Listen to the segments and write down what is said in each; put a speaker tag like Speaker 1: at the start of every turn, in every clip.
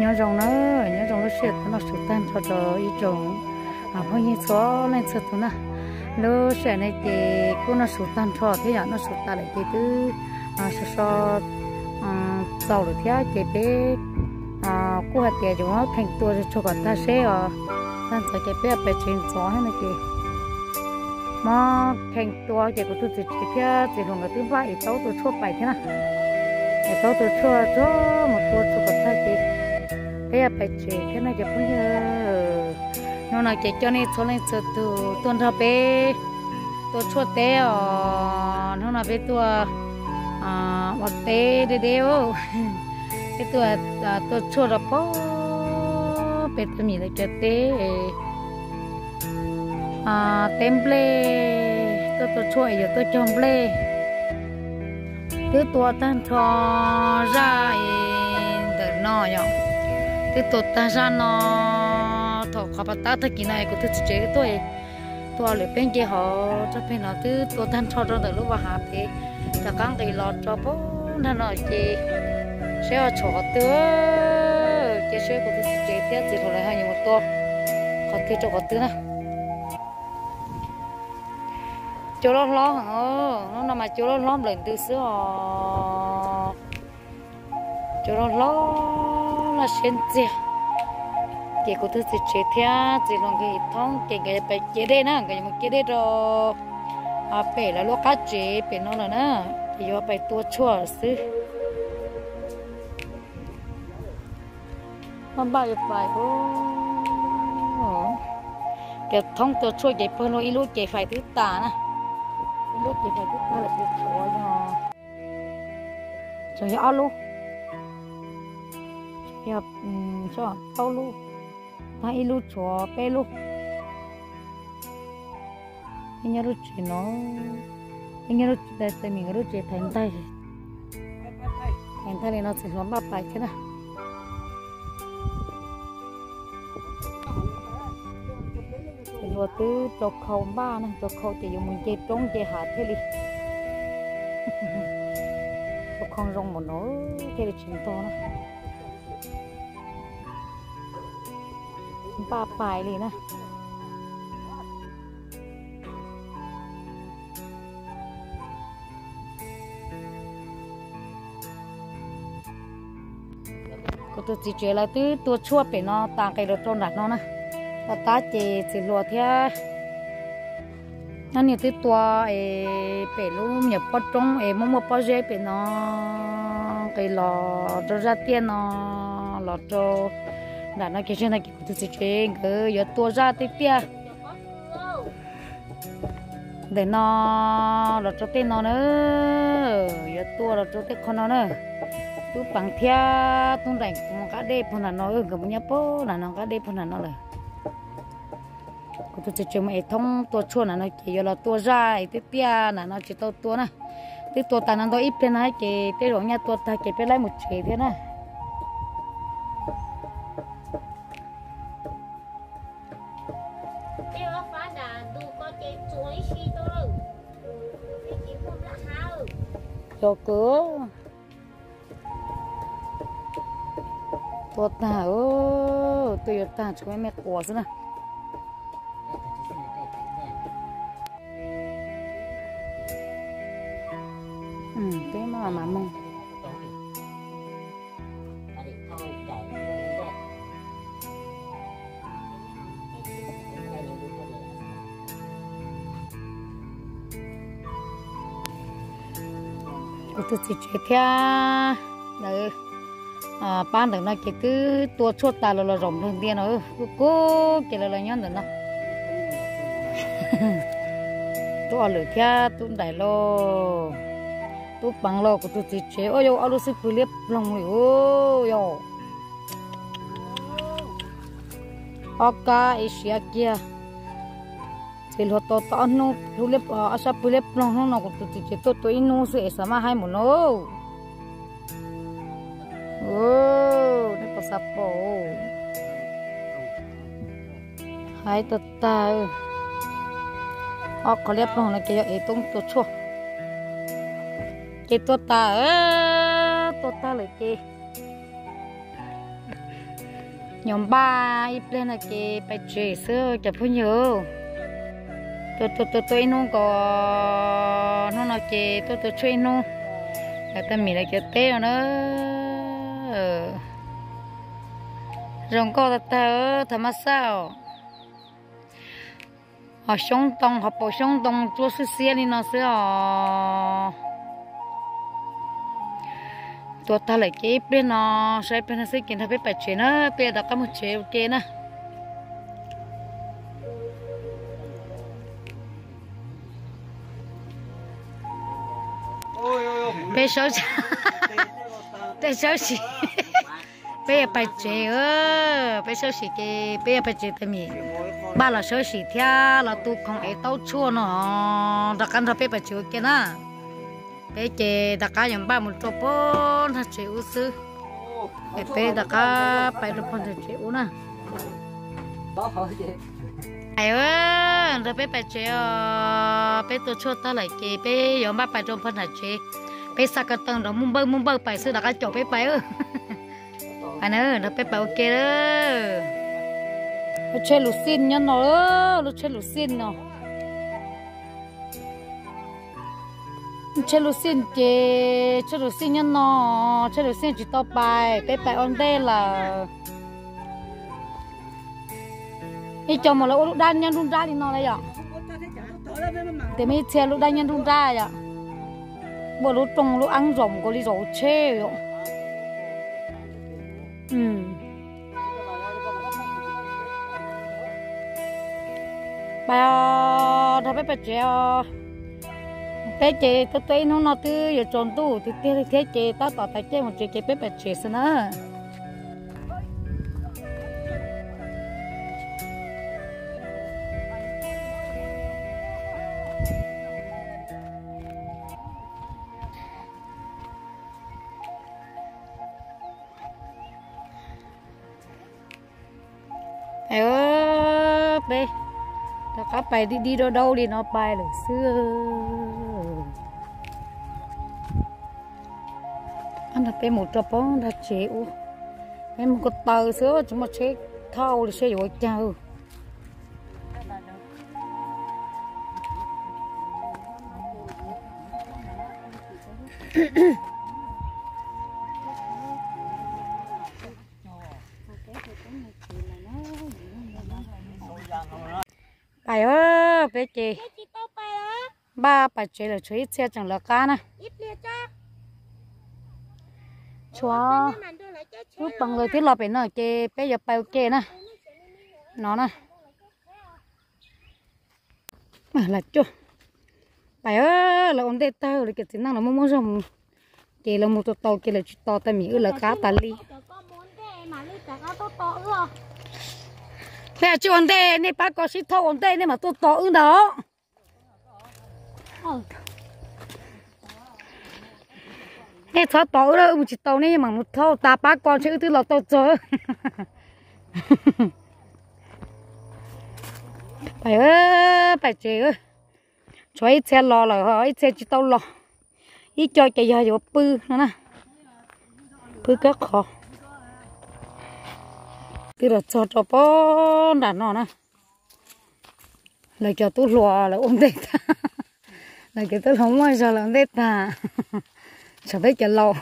Speaker 1: nhớ rồng nó nhớ rồng nó sẽ nó sụt tan cho cho ít rồng à phong như số lên sụt tụi nó lỡ sẽ này thì cô nó sụt tan cho thế là nó sụt tan lại cái cứ à sơ số, tàu được thế thì bé à cô hạt tiền chúng nó thành tua cho cả ta sẽ à tan cho cái bé bé trên gió hay là thì mà thành tua thì có tụi tụi thế thì không có tụi vay tàu tụi chua bài thế nào tàu tụi cho, cho, một tua chua cả ta thì bây giờ à, phải chơi thế này cái bây giờ nó nói cái cho nên số lên số tu tuần sau bé. Tu chua té ở, nó nói bé tôi à một té để đeo cái tôi à tôi chua rồi bó bé tôi nghĩ là cái té. À tem ble tôi tôi chua giờ tôi chồng ple thứ tôi tan cho ra để nó nhở thứ tôi ta ra nó thọ khó bắt ta thật kỳ này của thứ chế tôi tôi lấy bên kia họ cho bên nó thứ tôi thân cho trong lúc vào hạt thì cho các cái lọt cho bố nó nói gì sẽ cho tớ cái sẽ của thứ chế tiếp thì thôi lại hai nhiều một to có thể cho có thứ nè chỗ lo lo hả nó nằm mà chỗ lo lo lần từ xưa chỗ lo lo là sen chè kể cô thứ gì chế thia chỉ lòng cái thong kể cái bài chế đây nè cái một chế đây rồi à bể là lúc cá chế bể nó là nè thì do bài tua chua xứ mà bài giờ phải ô cái thong tua chua cái phần nó ilu cái phải thứ tà nè ilu thì phải thứ ta là cái chua nhỏ rồi alo luôn cho cho tao luôn ta ít lúc bé lu. Anh nhớ lúc chuyện nó anh nhớ lúc tại tại mình lúc chuyện thành tay thành tay này nó sẽ xuống bắp bài thế nào. Vừa từ cho khâu ba nè cho khâu chỉ dùng mình chơi trống chơi hạt thế đi. Cho không rong một nó thế là chuyện to nè ba bài đi nè có tôi chỉ chơi là từ tua chua phải nó tàng cái đồ trôn đặt nó nè ta ta chỉ chỉ lúa theo nó nhiều thứ tua ấy bể luôn nhập bao trong ấy mua một bao dễ bể nó cái lò cho ra tiền nó lò cho là nó cái chuyện này cái thứ chuyện cứ giờ tua ra tiếp tia để nó lò cho tên nó nữa. Giờ tua lò cho tên con nó nữa. Tu bằng thia tu rảnh một cá đê phun là nó ở cái po là nó cá đê phun là nó rồi. Tôi chỉ cho mày thông tua chua là nó chỉ giờ là tua ra cái tia là nó chỉ tao tua nè cái tua ta nó ít bên này cái cái rồi nhà tua ta cái bên lại một chế thế nè cho cửa tuột ta ô tuyệt ta cho mẹ quả nữa ừ cái mà mà mong. Tôi chỉ chơi theo đấy. À ban được nó cái cứ tua chốt ta là là rộng đường tiền nữa cố cái là là nhon được nó. Tôi ở lửa kia tôi đại lo tôi bằng lo của tôi chỉ chơi, ôi yo alo sư phụ liếp lòng rồi ôi yo ok, asia kia chỉ hot to to nó phụ asa phụ liếp no no của ti to to tôi tôi inu sự sama hai mo no ô ne có sắp hai to ta o ko le liếp na ke yo e tong to cho ke to ta to ta le ke nhóm ba ít lên là cái bài chơi xưa cho phụ nhiều tôi tôi tôi tôi nó có nó nó cái tôi tôi chơi nó. Là ta mình là cái tê nó rồng có ta ta thầm sao? Họ sống tông, họ bỏ sống tông cho sự xe đi nó sẽ họ tôi ta lại cái bên nó sẽ bên nó sẽ kiến thức bài chế nó, bây giờ có một chế ok nữa bé giờ bây giờ gì bây giờ bài chuyện ơ bé giờ gì cái bé giờ bài chuyện thì ba là sơ sĩ theo là tu không ấy tao chua nó đặc ăn bé bài chuyện kia na bé chè đặc cá nhầm ba một chỗ bốn thật chịu sư bé bé đặc cá bảy được phần thật chịu na ai ơi rồi bé bé ơ bé tôi chua ta lại kì bé nhầm ba bảy trong phần thật chè bé sa cái tầng đó muốn bơi muốn bơi bảy sư đặc cá chỗ bé bảy ơi anh ơi nó bé bảy ok đó nó chơi lù xin nhá nó nó chơi lù xin nó chơi lù xin chơi chơi lù xin nhá nó chơi lù xin chỉ tao bài bé bài on đây là đi cho mà là lúc đan nhân run ra đi nó đây ạ để mấy xe lúc đan nhân run ra ạ bộ lúc trồng lúc ăn rộng có đi rổ chê rồi ừ. Bà thà bé, bà treo bé chị tôi thấy nó nó tư giờ tròn tu, thì, thế thế chị tao tao tại chơi một chị chị bé bạch chị xin á có cá đi đi đâu đâu đi nó bay là xưa anh đặt bé một trò bóng đặt chế u em một cái tờ xưa chúng mà chế thau là chế rồi chào Mm-hmm. Bài ơi bé chị. Ba bài chị là chơi xe chẳng là cá nè. Chúa. Lúc bằng người thiết lọp bé nó chị bé giờ bài ok nè. Nó nè. Là chú. Bài ơi là ổn định tao là cái tính năng là mua mua rồng. Chị là một tàu chị là to ta mỹ là cá tà ly thế chứ ổn định nên bác có xịt thâu ổn định nên mà tôi to ứng đó. Nè cho to đó một chỉ tàu nên mà một thâu ta bác con chữ thứ là tôi chơi phải ơi phải chị ơi cho ít xe lò là hỏi xe chỉ tàu lò ít cho chạy giờ vô bư nữa nè. Bư các khó từ đó cho cho bó đàn nó nè lại cho tôi lò là ôm đệt lại cái tôi không ai cho là ôm đệt à sao biết cho lâu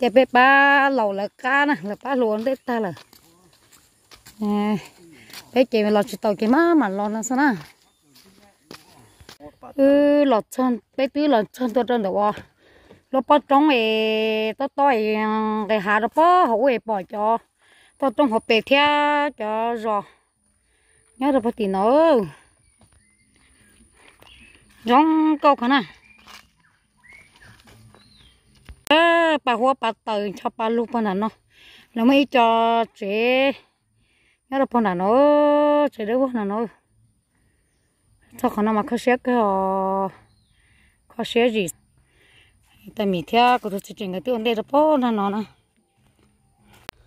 Speaker 1: cái bé ba lầu là cá nè là ba luôn đệt ta là. Bé chị mà lọt chỉ tàu cái má mà lọt nó sao nè? Ừ lọt chân bé tứ lọt chân tôi trên đầu nó bắt trong ấy tôi tôi ờ, cái hà nó bắt hậu ấy bỏ cho. Tôi trong hộp bể theo cho rồi nhớ được bắt tí nữa giống câu khả năng. Ơ bà hoa bà tử cho bà lúc bà nào nó. Nó mới cho chế. Nhớ được bà nào nó chế được bà nào nó sao khả năng mà khó xé cái họ khó xé gì ta mình theo của tôi chỉ cái tiêu đây là po nó nó nè.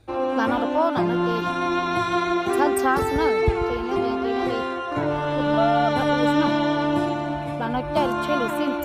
Speaker 1: Là nó là po nó nó đi chán chán nữa thì nó đi đi nó đi là nó chơi chơi được xin.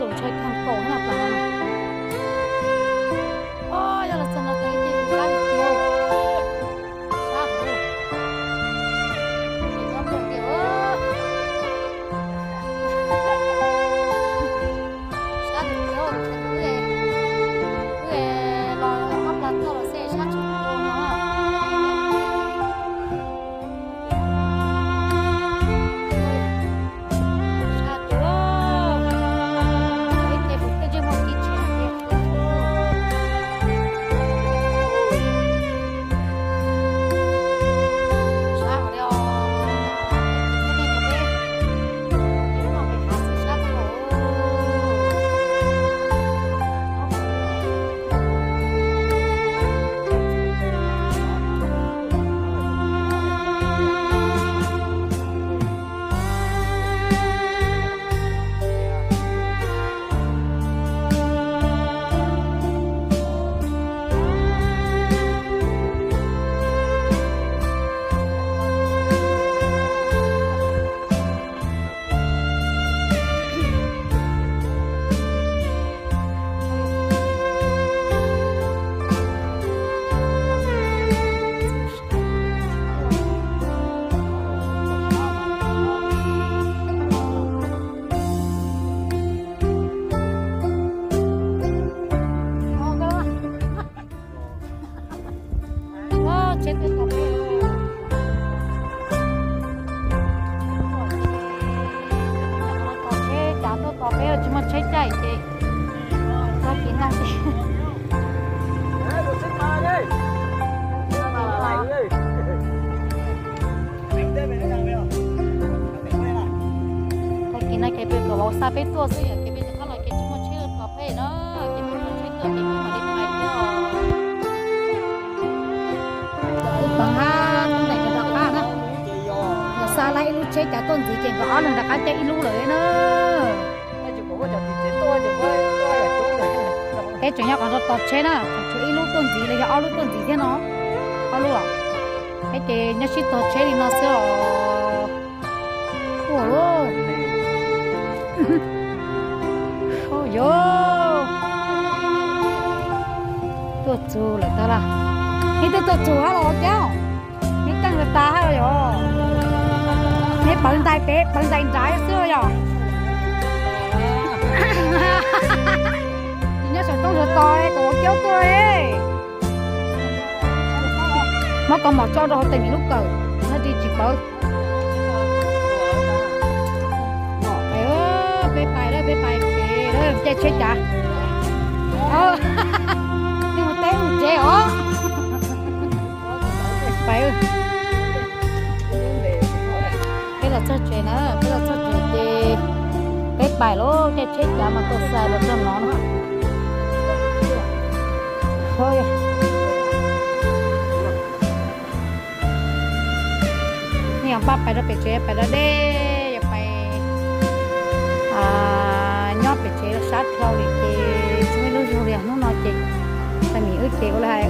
Speaker 1: một trái cây chị. Có chín là chị. Cái này cái bên của sao biết tôi sẽ cái bên có là cái chúng mình chưa có phải nó cái bên mình chưa có cái bên mà đi ngoài bằng ha, con này cái đặc ha nó xa lại lúc chơi cả tuần thì chỉ có lần đặc cái chơi lúc lưỡi nữa thế chúng nhau còn rất tốt chết à chú ý lúc tuần gì là ao lúc tuần gì thế nó. Ao lúc à? Thế thì nhớ chỉ tốt chết thì nó sẽ ở ủa ôi yo tốt chú là ta là thế thì tốt chú hả lo cháu. Thế là ta hả rồi thế bận tay bé bận tay trái xưa rồi à. Ha! con rồi to ấy có kéo cơ ấy. Mà còn mỏ cho đâu tình lúc cầu nó đi chỉ bơi mỏ bé bé bài đó bé bài kì, đó chơi chơi chả ờ. Đi một té một chè ó bé ơi. Bây giờ chơi chuyện đó bây giờ chơi chuyện thì bé bài lố chơi chơi chả mà tôi xài được cho nó nữa thôiนี่ยังป้าไปแล้วไปเจ๊ไปแล้วเด้อย่าไป à nhót bị chế sát theo thì chế chúng mình lúc rồi nó nói chế tại mình ước chế của lại